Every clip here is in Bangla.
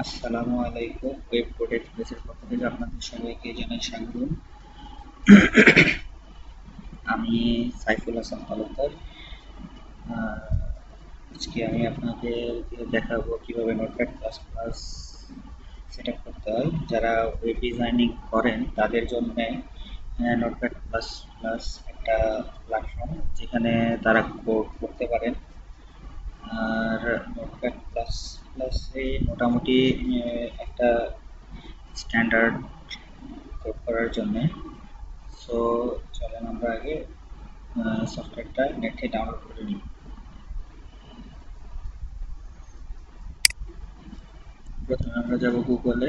আসসালামু আলাইকুম ওয়েব কোড এক্সপ্রেসের পক্ষ থেকে আপনাদের সবাইকে জানাই স্বাগতম। আমি সাইফুল হাসান তালুকদার। আজকে আমি আপনাদেরকে দেখাবো কীভাবে notepad plus plus set up করতে হয়। যারা ওয়েব ডিজাইনিং করেন, তাদের জন্য নোটপ্যাড প্লাস প্লাস একটা প্ল্যাটফর্ম যেখানে তারা কোড করতে পারেন। আর নোটপ্যাড প্লাস প্লাসে মোটামুটি একটা স্ট্যান্ডার্ড কোড করার জন্য। সো চলেন আমরা আগে সফটওয়্যারটা নেটে ডাউনলোড করে নিই। প্রথমে আমরা যাব গুগলে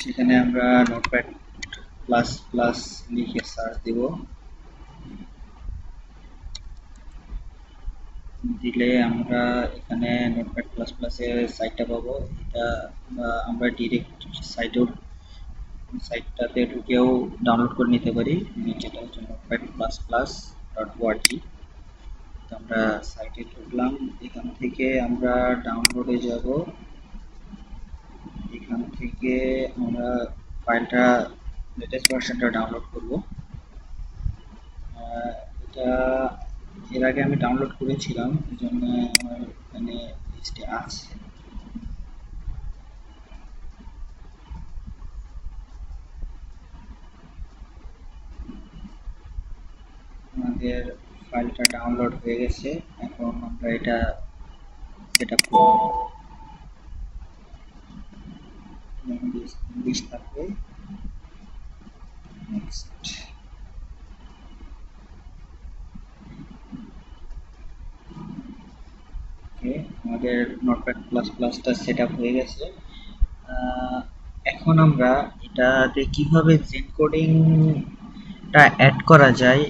সেখানে আমরা নোটপ্যাড প্লাস প্লাস লিখে সার্চ দিব। দিলে আমরা এখানে নোটপ্যাড প্লাস প্লাসের সাইটটা পাবো। এটা আমরা ডিরেক্ট সাইটেও সাইটটাতে ঢুকেও ডাউনলোড করে নিতে পারি। যেটা হচ্ছে নোটপ্যাড প্লাস প্লাস ডট ওয়ার্জি আমরা সাইটে ঢুকলাম। এখান থেকে আমরা ডাউনলোডে যাব। এখান থেকে আমরা ফাইলটা লেটেস্ট ভার্সনটা ডাউনলোড করব। এটা এর আগে আমি ডাউনলোড করেছিলাম, এই জন্য আমার এখানে লিস্টে আছে। আমাদের ফাইলটা ডাউনলোড হয়ে গেছে, এখন আমরা এটা সেট আপ করব। ইংলিশ থাকবে। নেক্সট ওকে আমাদের নোটপ্যাড প্লাস প্লাসটা সেট আপ হয়ে গেছে। এখন আমরা এটাতে কীভাবে জেন কোডিংটা অ্যাড করা যায়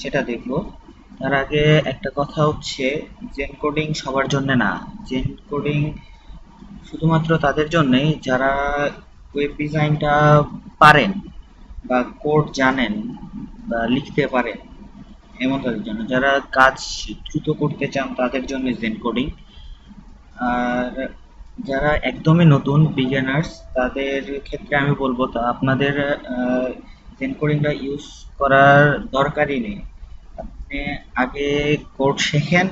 সেটা দেখব। তার আগে একটা কথা হচ্ছে জেন কোডিং সবার জন্য না। জেন কোডিং শুধুমাত্র তাদের জন্যই, যারা ওয়েব ডিজাইনটা পারেন বা কোড জানেন বা লিখতে পারেন এমন তাদের জন্য। যারা কাজ দ্রুত করতে চান, তাদের জন্য জেন কোডিং আর যারা একদমই নতুন বিগিনার্স তাদের ক্ষেত্রে আমি বলব তা, আপনাদের জেন কোডিংটা ইউজ করার দরকারই নেই। আপনি আগে কোড শেখেন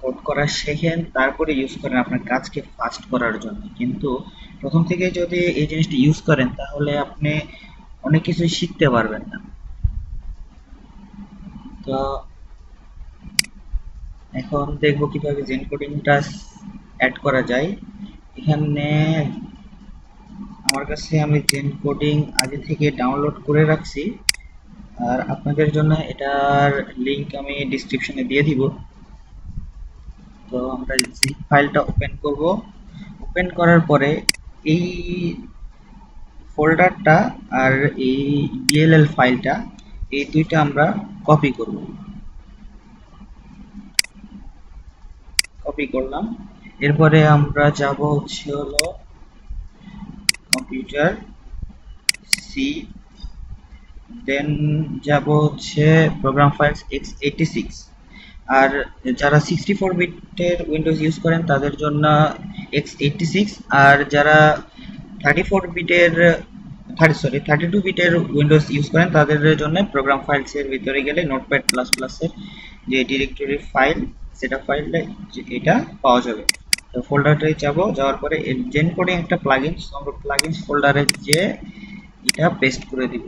কোড করা শেখেন, তারপরে ইউজ করেন আপনার কাজকে ফাস্ট করার জন্য। কিন্তু প্রথম থেকে যদি এই জিনিসটা ইউজ করেন, তাহলে আপনি অনেক কিছুই শিখতে পারবেন না। তো এখন দেখব কীভাবে জেন কোডিংটা অ্যাড করা যায়। এখানে আমার কাছে আমি জেন কোডিং আগে থেকে ডাউনলোড করে রাখছি। আর আপনাদের জন্য এটার লিংক আমি ডিসক্রিপশনে দিয়ে দিব। তো আমরা জিপ ফাইলটা ওপেন করব ওপেন করার পরে এই ফোল্ডারটা আর এই ডিএলএল ফাইলটা এই দুইটা আমরা কপি করব। কপি করলাম। এরপরে আমরা যাব হচ্ছে হলো কম্পিউটার সি দেন যাব হচ্ছে program files x eighty six আর যারা সিক্সটি ফোর বিটের উইন্ডোজ ইউজ করেন, তাদের জন্য এক্স এইটটি সিক্স আর যারা থার্টি ফোর বিটের থার্টি সরি থার্টি টু বিটের উইন্ডোজ ইউজ করেন, তাদের জন্য প্রোগ্রাম ফাইলসের ভিতরে গেলে নোটপ্যাড প্লাস প্লাসের যে ডিরেক্টরি ফাইল সেটা ফাইলটা এটা পাওয়া যাবে। তো ফোল্ডারটাই যাব, যাওয়ার পরে জেন কোডিং একটা প্লাগইনস আমরা প্লাগইনস ফোল্ডারে যে এটা পেস্ট করে দিব।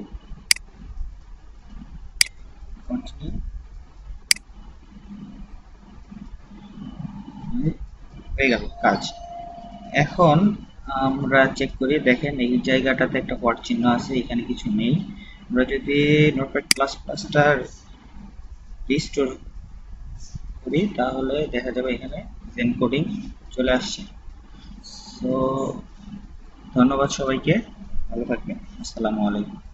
হয়ে গেল কাজ। এখন আমরা চেক করি, দেখেন এই জায়গাটাতে একটা হট চিহ্ন আছে, এখানে কিছু নেই। আমরা যদি নোটপ্যাড প্লাস প্লাসটার রিস্টোর করি, তাহলে দেখা যাবে এখানে জেন কোডিং চলে আসছে। তো ধন্যবাদ সবাইকে, ভালো থাকবেন। আসসালামু আলাইকুম।